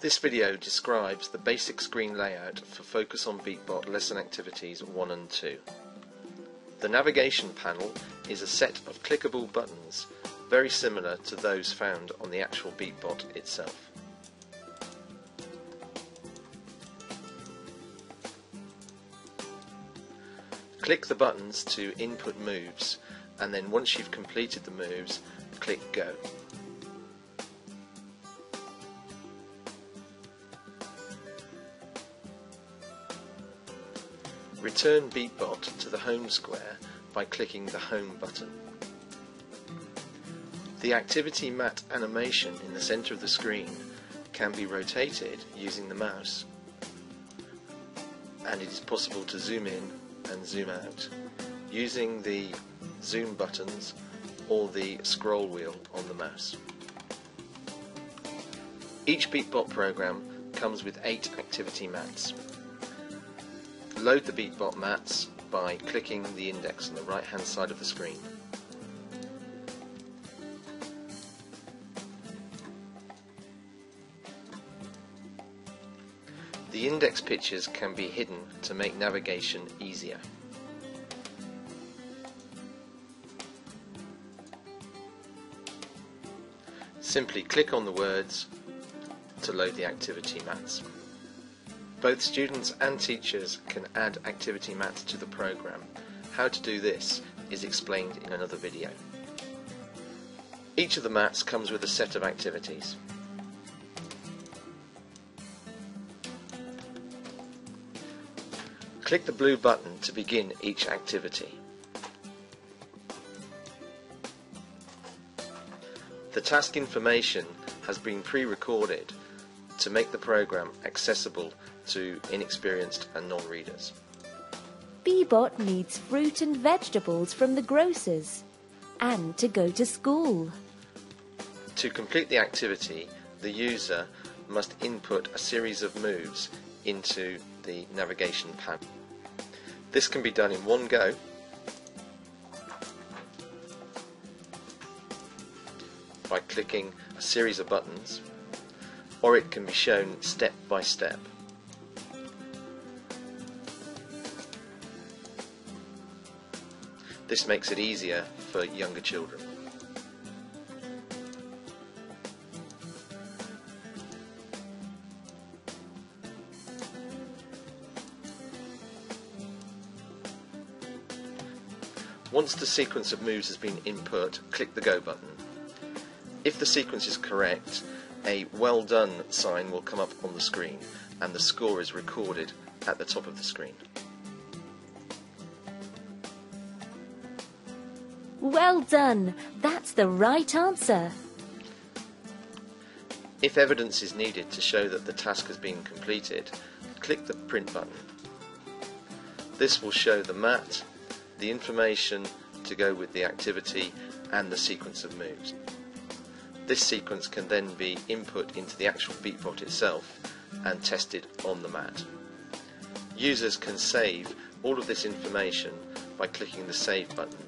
This video describes the basic screen layout for Focus on Bee-Bot lesson activities 1 and 2. The navigation panel is a set of clickable buttons very similar to those found on the actual Bee-Bot itself. Click the buttons to input moves and then once you've completed the moves, click Go. Return Bee-Bot to the home square by clicking the Home button. The activity mat animation in the center of the screen can be rotated using the mouse and it is possible to zoom in and zoom out using the zoom buttons or the scroll wheel on the mouse. Each Bee-Bot program comes with 8 activity mats. Load the Bee-Bot mats by clicking the index on the right hand side of the screen. The index pictures can be hidden to make navigation easier. Simply click on the words to load the activity mats. Both students and teachers can add activity mats to the program. How to do this is explained in another video. Each of the mats comes with a set of activities. Click the blue button to begin each activity. The task information has been pre-recorded to make the program accessible to inexperienced and non-readers. Beebot needs fruit and vegetables from the grocers and to go to school. To complete the activity, the user must input a series of moves into the navigation panel. This can be done in one go by clicking a series of buttons or it can be shown step by step. This makes it easier for younger children. Once the sequence of moves has been input, click the Go button. If the sequence is correct, a well done sign will come up on the screen and the score is recorded at the top of the screen. Well done! That's the right answer. If evidence is needed to show that the task has been completed, click the print button. This will show the mat, the information to go with the activity and the sequence of moves. This sequence can then be input into the actual Bee-Bot itself and tested on the mat. Users can save all of this information by clicking the Save button